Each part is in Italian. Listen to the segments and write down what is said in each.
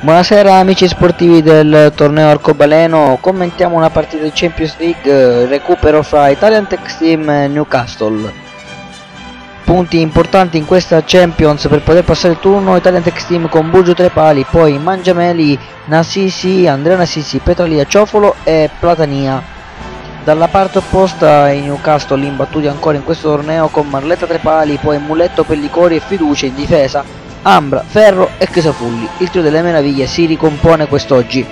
Buonasera amici sportivi del torneo arcobaleno, commentiamo una partita di Champions League, recupero fra Italian Tech Team e Newcastle. Punti importanti in questa Champions per poter passare il turno, Italian Tech Team con Burgio Trepali, poi Mangiameli, Nasisi, Andrea Nasisi, Petralia, Ciofolo e Platania. Dalla parte opposta i Newcastle imbattuti ancora in questo torneo con Marletta Trepali, poi Muletto, Pellicori e Fiducia in difesa Ambra, Ferro e Crisafulli. Il trio delle meraviglie si ricompone quest'oggi.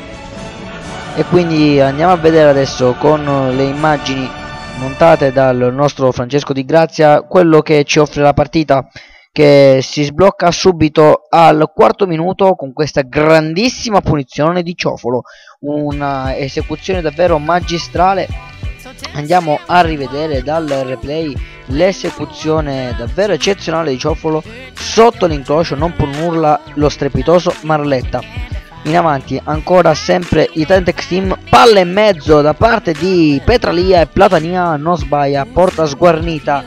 E quindi andiamo a vedere adesso con le immagini montate dal nostro Francesco Di Grazia quello che ci offre la partita che si sblocca subito al quarto minuto con questa grandissima punizione di Ciofolo una esecuzione davvero magistrale andiamo a rivedere dal replay l'esecuzione davvero eccezionale di Ciofolo sotto l'incrocio non può nulla lo strepitoso Marletta. In avanti ancora sempre Itentex Team palla in mezzo da parte di Petralia e Platania non sbaglia porta sguarnita.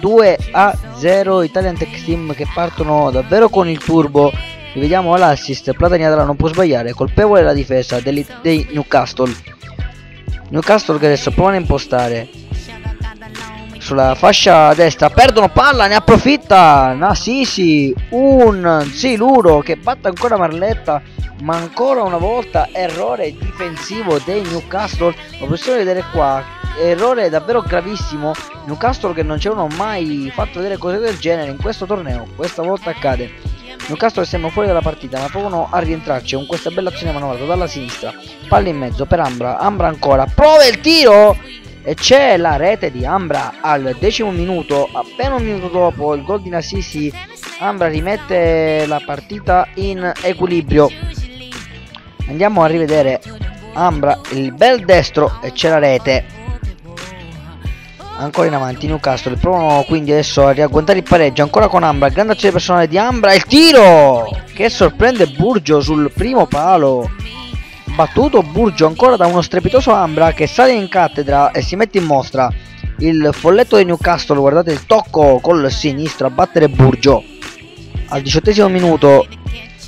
2 a 0 Italian Tech Team che partono davvero con il turbo. Rivediamo l'assist Platania non può sbagliare colpevole la difesa dei Newcastle Newcastle che adesso provano a impostare. Sulla fascia destra perdono palla ne approfitta. Nasisi un Siluro che batte ancora Marletta ma ancora una volta errore difensivo dei Newcastle. Lo possiamo vedere qua errore davvero gravissimo. Newcastle che non ci avevano mai fatto vedere cose del genere in questo torneo questa volta accade Newcastle sembra fuori dalla partita ma provano a rientrarci con questa bella azione manovrata dalla sinistra. Palla in mezzo per Ambra Ambra ancora prova il tiro e c'è la rete di Ambra al decimo minuto. Appena un minuto dopo il gol di Nassisi Ambra rimette la partita in equilibrio. Andiamo a rivedere Ambra il bel destro e c'è la rete ancora in avanti Newcastle. Provano quindi adesso a riagguantare il pareggio ancora con Ambra. Grande azione personale di Ambra il tiro! Che sorprende Burgio sul primo palo. Battuto Burgio ancora da uno strepitoso Ambra che sale in cattedra e si mette in mostra. Il folletto di Newcastle guardate il tocco col sinistro a battere Burgio. Al diciottesimo minuto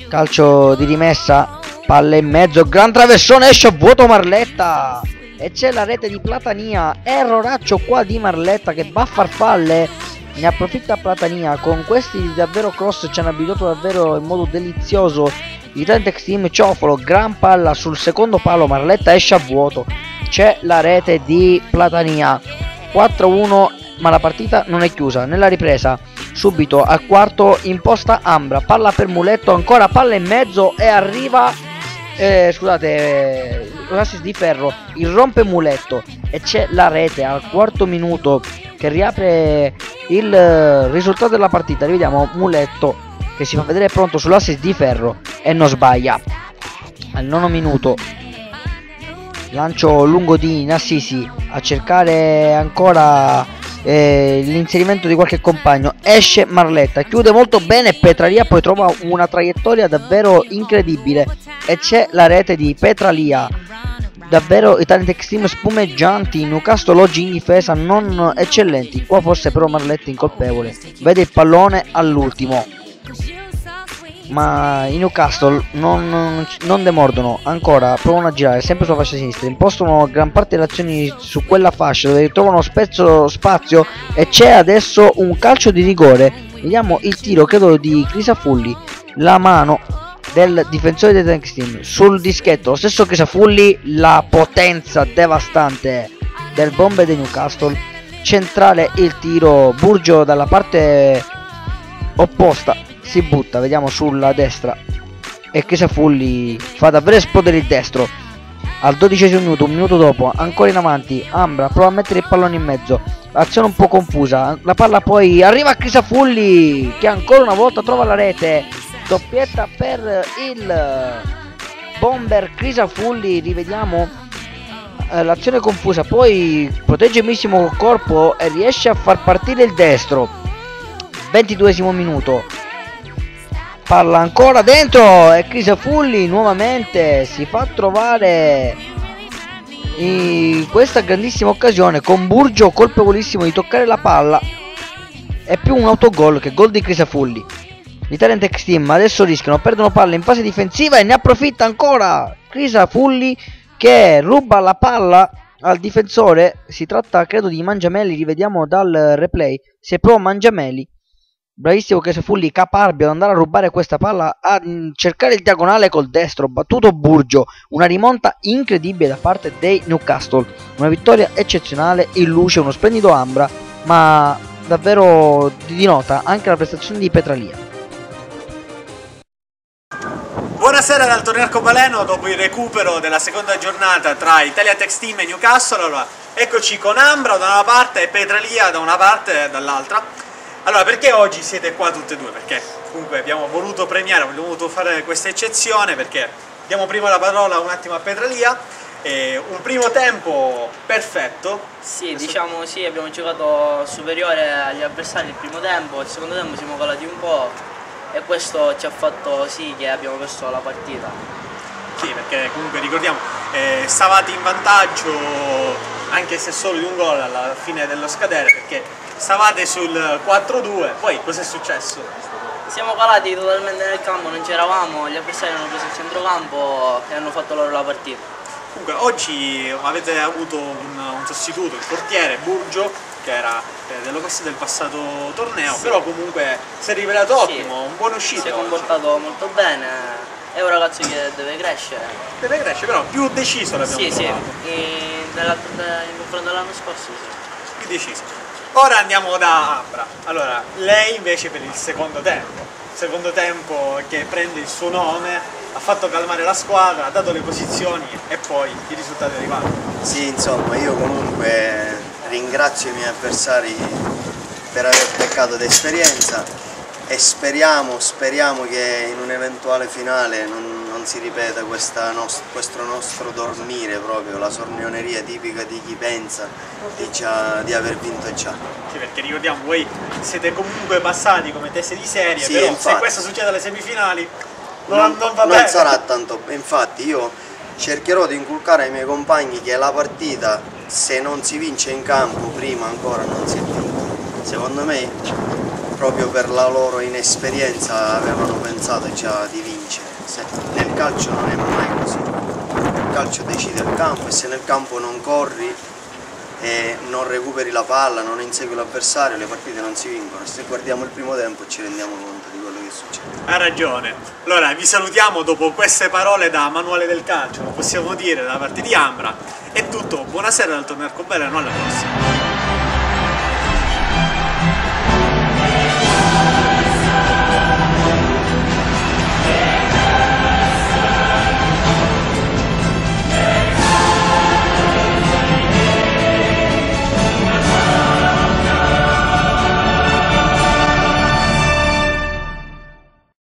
calcio di rimessa palle in mezzo gran traversone esce a vuoto Marletta e c'è la rete di Platania erroraccio qua di Marletta che va a farfalle ne approfitta Platania con questi davvero cross ci hanno abituato davvero in modo delizioso i Tentex Team Ciofolo, gran palla sul secondo palo, Marletta esce a vuoto. C'è la rete di Platania. 4-1, ma la partita non è chiusa. Nella ripresa, subito al quarto, imposta Ambra. Palla per Muletto, ancora palla in mezzo e arriva... Eh, scusate, l'assist di Ferro, irrompe Muletto e c'è la rete al quarto minuto che riapre il risultato della partita. Rivediamo Muletto che si fa vedere pronto sull'assist di ferro e non sbaglia. Al nono minuto lancio lungo di Nassisi a cercare ancora eh, l'inserimento di qualche compagno. Esce Marletta chiude molto bene Petralia poi trova una traiettoria davvero incredibile. E c'è la rete di Petralia. Davvero i talent extreme spumeggianti Newcastle oggi in difesa non eccellenti. Qua forse però Marletta incolpevole. Vede il pallone all'ultimo ma i Newcastle non, non, demordono ancora, provano a girare sempre sulla fascia sinistra, impostano gran parte delle azioni su quella fascia dove trovano spezzo spazio e c'è adesso un calcio di rigore. Vediamo il tiro, credo, di Crisafulli, la mano del difensore dei Tank Team sul dischetto, lo stesso Crisafulli, la potenza devastante del bombe dei Newcastle, centrale il tiro, Burgio dalla parte opposta si butta, vediamo sulla destra. E Fulli fa davvero esplodere il destro. Al dodicesimo minuto, un minuto dopo, ancora in avanti, Ambra prova a mettere il pallone in mezzo, azione un po' confusa, la palla poi arriva a Fulli che ancora una volta trova la rete, doppietta per il bomber Fulli, rivediamo eh, l'azione confusa, poi protegge benissimo il corpo e riesce a far partire il destro, 22 minuto, Palla ancora dentro e Fulli nuovamente si fa trovare in questa grandissima occasione con Burgio colpevolissimo di toccare la palla. È più un autogol che gol di Fulli L'Italian Tech Team adesso rischiano, perdono palla in fase difensiva e ne approfitta ancora Crisa Fulli che ruba la palla al difensore. Si tratta credo di Mangiameli, rivediamo dal replay. Se pro Mangiameli. Bravissimo che Fulli caparbio ad andare a rubare questa palla a cercare il diagonale col destro. Battuto Burgio. Una rimonta incredibile da parte dei Newcastle. Una vittoria eccezionale in luce, uno splendido Ambra. Ma davvero di nota anche la prestazione di Petralia. Buonasera dal torneo arcobaleno dopo il recupero della seconda giornata tra Italia Tex Team e Newcastle. Allora, eccoci con Ambra da una parte e Petralia da una parte e dall'altra. Allora, perché oggi siete qua tutte e due? Perché comunque abbiamo voluto premiare, abbiamo voluto fare questa eccezione perché diamo prima la parola un attimo a Petralia. E un primo tempo perfetto. Sì, Adesso... diciamo sì, abbiamo giocato superiore agli avversari il primo tempo, il secondo tempo siamo calati un po' e questo ci ha fatto sì che abbiamo perso la partita. Sì, perché comunque ricordiamo, eh, stavate in vantaggio anche se solo di un gol alla fine dello scadere perché stavate sul 4-2, poi cosa è successo? Siamo calati totalmente nel campo, non c'eravamo, gli avversari hanno preso il centrocampo e hanno fatto loro la partita. Comunque oggi avete avuto un, un sostituto, il portiere Burgio, che era eh, dello del passato torneo, sì. però comunque si è rivelato ottimo, sì. un buon uscito. Si è comportato molto bene, è un ragazzo che deve crescere. Deve crescere, però più deciso l'abbiamo sì, trovato. Sì, in, in confronto all'anno scorso sì. Più deciso. Ora andiamo da Ambra. Allora, lei invece per il secondo tempo. Secondo tempo che prende il suo nome, ha fatto calmare la squadra, ha dato le posizioni e poi i risultati arrivati. Sì, insomma, io comunque ringrazio i miei avversari per aver peccato d'esperienza e speriamo, speriamo che in un eventuale finale non, non si ripeta nost questo nostro dormire proprio, la sornioneria tipica di chi pensa di, già, di aver vinto già. Sì, perché ricordiamo, voi siete comunque passati come teste di serie, sì, però infatti, se questo succede alle semifinali non, non, non va bene. Non sarà tanto, infatti io cercherò di inculcare ai miei compagni che la partita se non si vince in campo prima ancora non si è vinta. Secondo me proprio per la loro inesperienza avevano pensato già di vincere. Se, nel calcio non è mai così. Nel calcio decide il campo e se nel campo non corri e non recuperi la palla, non insegui l'avversario, le partite non si vincono. Se guardiamo il primo tempo ci rendiamo conto di quello che succede. Ha ragione. Allora vi salutiamo dopo queste parole da manuale del calcio, possiamo dire da parte di Ambra. È tutto, buonasera dal torneo Arcobaleno, alla prossima.